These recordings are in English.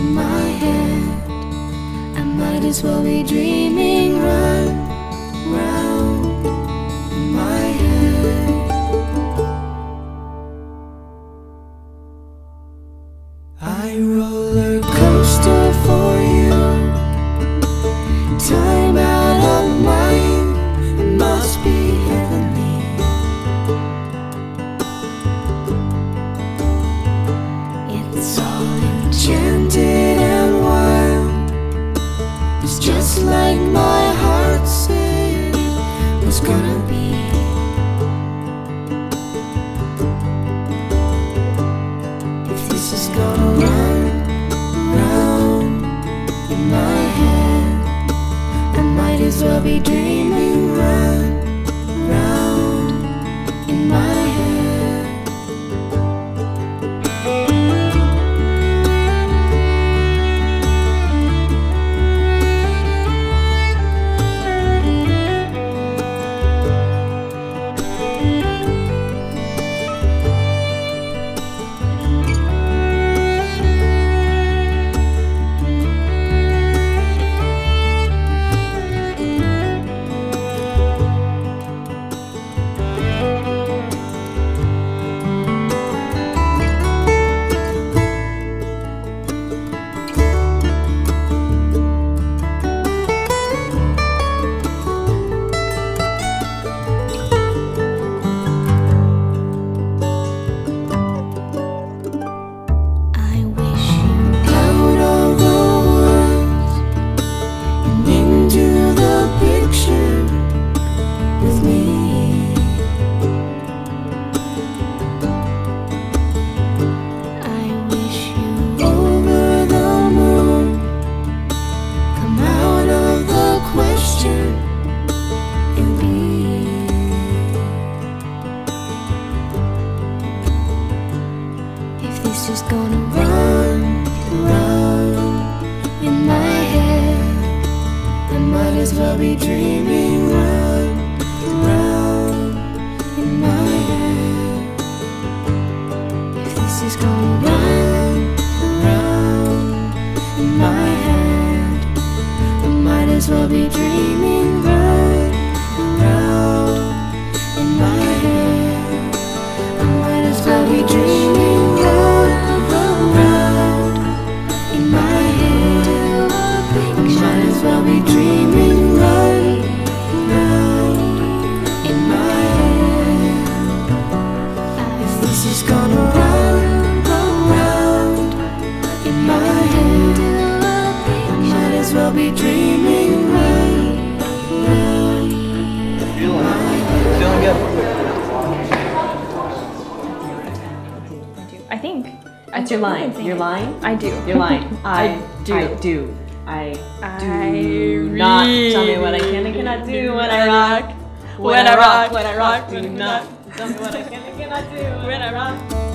in my head. I might as well be dreaming Run round my like my heart said was gonna be. If this is gonna run round in my head, I might as well be dreaming. in my head. Might as well be dreaming. Feeling, good. I do. I think. Uh, That's your line. You're lying. I do. You're lying. I, I do. I do. I do I not really tell me what I can and cannot do when I rock. When I rock. When I rock. When I rock. Do not tell me what I can and cannot do when I rock.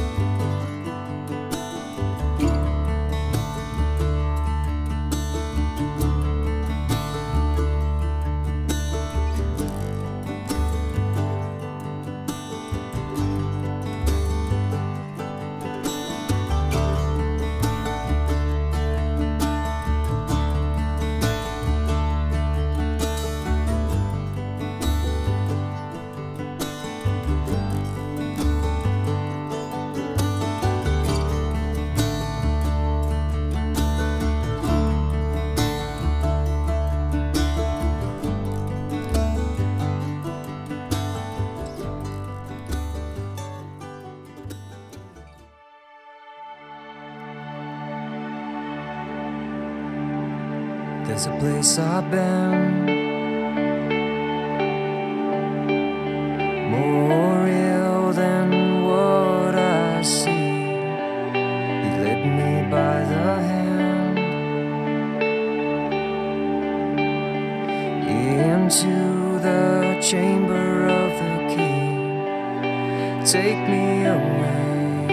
There's a place I've been more real than what I see. He led me by the hand into the chamber of the king. Take me away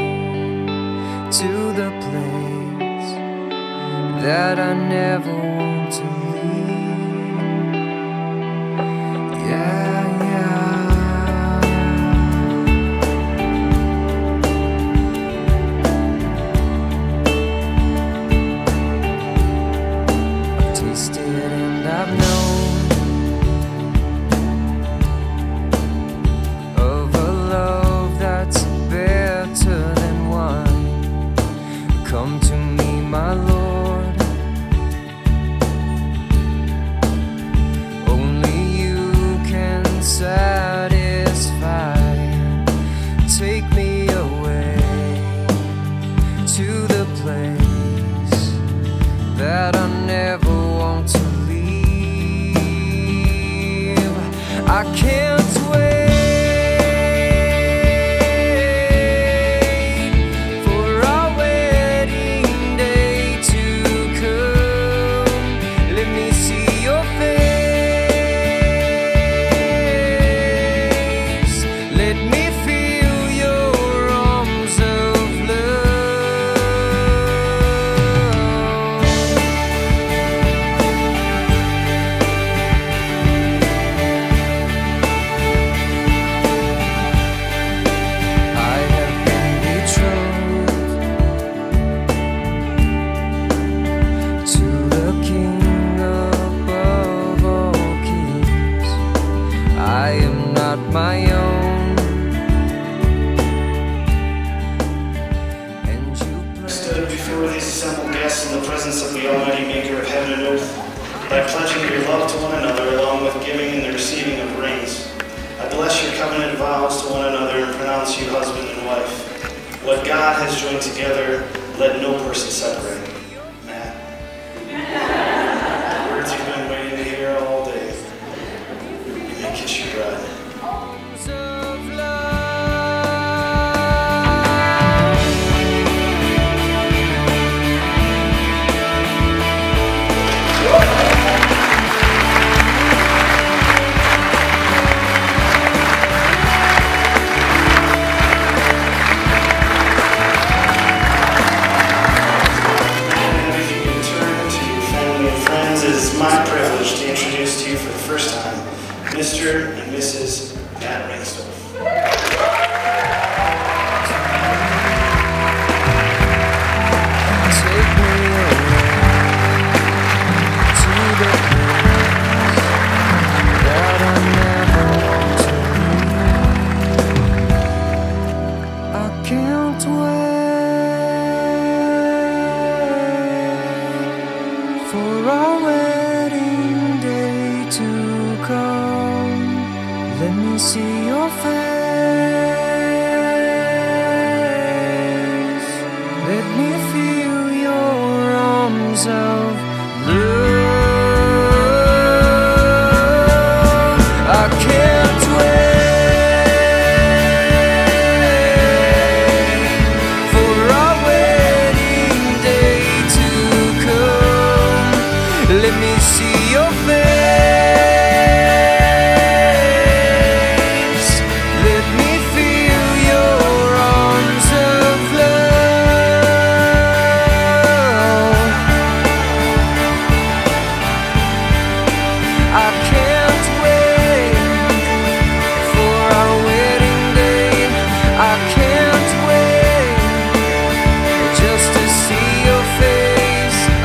to the place that I never want place that I never want to leave. I can't my own, stood before these assembled guests in the presence of the Almighty Maker of heaven and earth, by pledging your love to one another along with giving and the receiving of rings. I bless your covenant vows to one another and pronounce you husband and wife. What God has joined together, let no person separate. Mr. and Mrs. Matt Rainstorff. Take me away to the see your face.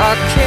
I can't